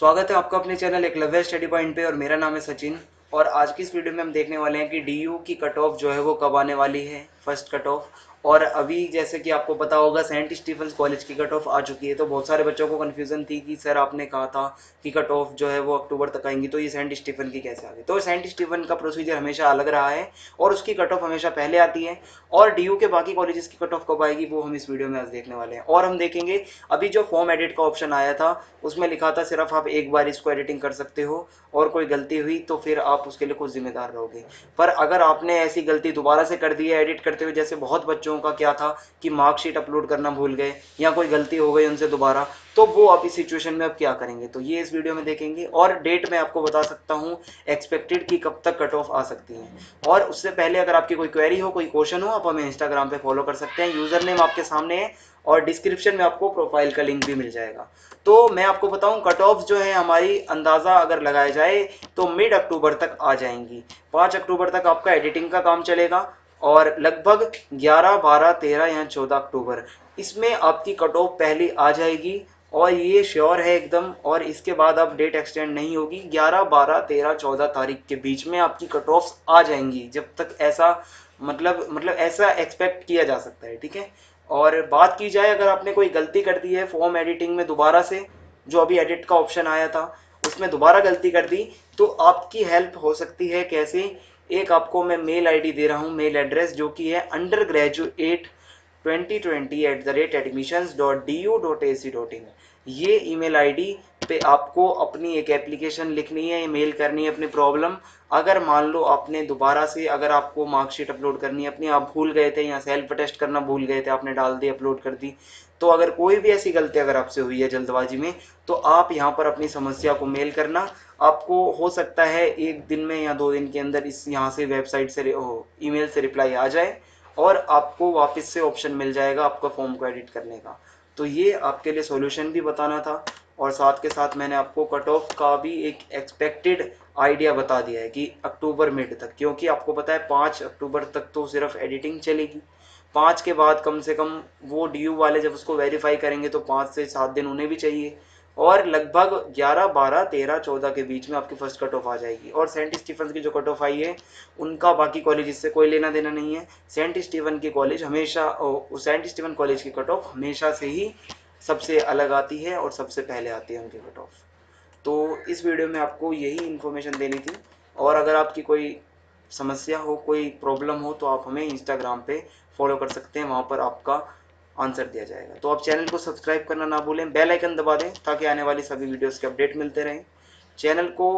स्वागत है आपका अपने चैनल एक लव्य स्टडी पॉइंट पे और मेरा नाम है सचिन। और आज की इस वीडियो में हम देखने वाले हैं कि डीयू की कट ऑफ़ जो है वो कब आने वाली है। First cut off. और अभी जैसे कि आपको पता होगा, सेंट स्टीफेंस कॉलेज की कट ऑफ़ आ चुकी है। तो बहुत सारे बच्चों को कन्फ्यूज़न थी कि सर आपने कहा था कि कट ऑफ़ जो है वो अक्टूबर तक आएँगी। तो ये सेंट स्टीफन की कैसे आ गई। तो सेंट स्टीफन का प्रोसीजर हमेशा अलग रहा है और उसकी कट ऑफ़ हमेशा पहले आती है। और DU के बाकी कॉलेजेस की कट ऑफ़ कब आएगी, वो हम इस वीडियो में आज देखने वाले हैं। और हम देखेंगे, अभी जो फॉर्म एडिट का ऑप्शन आया था, उसमें लिखा था सिर्फ़ आप एक बार इसको एडिटिंग कर सकते हो और कोई गलती हुई तो फिर आप उसके लिए कुछ जिम्मेदार रहोगे। पर अगर आपने ऐसी गलती दोबारा से कर दी है एडिट करते हुए जैसे बहुत बच्चों का क्या था कि मार्कशीट अपलोड करना भूल गए या कोई गलती हो गई उनसे दोबारा तो वो आप इस सिचुएशन में अब क्या करेंगे? तो ये इस वीडियो में देखेंगे और डेट मैं आपको बता सकता हूँ एक्सपेक्टेड कि कब तक कट ऑफ़ आ सकती है। और उससे पहले अगर आपकी कोई क्वेरी हो, कोई क्वेश्चन हो, आप हमें इंस्टाग्राम पे फॉलो कर सकते हैं। यूज़र नेम आपके सामने है और डिस्क्रिप्शन में आपको प्रोफ़ाइल का लिंक भी मिल जाएगा। तो मैं आपको बताऊँ कट ऑफ़ जो है हमारी अंदाज़ा अगर लगाया जाए तो मिड अक्टूबर तक आ जाएँगी। पाँच अक्टूबर तक आपका एडिटिंग का काम चलेगा। और लगभग 11, 12, 13 या 14 अक्टूबर। इसमें आपकी कट ऑफ़ पहले आ जाएगी और ये श्योर है एकदम और इसके बाद अब डेट एक्सटेंड नहीं होगी। 11, 12, 13, 14 तारीख के बीच में आपकी कट ऑफ़ आ जाएँगी जब तक ऐसा मतलब मतलब ऐसा एक्सपेक्ट किया जा सकता है ठीक है? और बात की जाए अगर आपने कोई गलती कर दी है फॉर्म एडिटिंग में दोबारा से जो अभी एडिट का ऑप्शन आया था उसमें दोबारा गलती कर दी तो आपकी हेल्प हो सकती है कैसे? एक आपको मैं मेल आईडी दे रहा हूँ मेल एड्रेस जो कि है undergraduate twenty twenty at the rate admission dot D U dot A C dot in ये ईमेल आईडी पे आपको अपनी एक एप्लीकेशन लिखनी है मेल करनी है, अपनी प्रॉब्लम अगर मान लो आपने दोबारा से अगर आपको मार्कशीट अपलोड करनी है, अपनी आप भूल गए थे या सेल्फ टेस्ट करना भूल गए थे, आपने डाल दी अपलोड कर दी तो अगर कोई भी ऐसी गलती अगर आपसे हुई है जल्दबाजी में तो आप यहाँ पर अपनी समस्या को मेल करना। आपको हो सकता है एक दिन में या दो दिन के अंदर इस यहाँ से वेबसाइट से ईमेल से रिप्लाई आ जाए और आपको वापस से ऑप्शन मिल जाएगा आपका फॉर्म को एडिट करने का। तो ये आपके लिए सॉल्यूशन भी बताना था। और साथ के साथ मैंने आपको कट ऑफ़ का भी एक एक्सपेक्टेड आइडिया बता दिया है कि अक्टूबर मिड तक क्योंकि आपको पता है पाँच अक्टूबर तक तो सिर्फ़ एडिटिंग चलेगी। पाँच के बाद कम से कम वो डीयू वाले जब उसको वेरीफाई करेंगे तो पाँच से सात दिन उन्हें भी चाहिए। और लगभग 11, 12, 13, 14 के बीच में आपकी फ़र्स्ट कट ऑफ़ आ जाएगी। और सेंट स्टीफन की जो कट ऑफ़ आई है उनका बाकी कॉलेज से कोई लेना देना नहीं है। सेंट स्टीफन की कॉलेज हमेशा सेंट स्टीफन कॉलेज की कट ऑफ़ हमेशा से ही सबसे अलग आती है और सबसे पहले आती है उनकी कट ऑफ़ तो इस वीडियो में आपको यही इन्फॉर्मेशन देनी थी। और अगर आपकी कोई समस्या हो, कोई प्रॉब्लम हो तो आप हमें इंस्टाग्राम पे फॉलो कर सकते हैं। वहाँ पर आपका आंसर दिया जाएगा। तो आप चैनल को सब्सक्राइब करना ना भूलें। बेल आइकन दबा दें ताकि आने वाली सभी वीडियोस के अपडेट मिलते रहें। चैनल को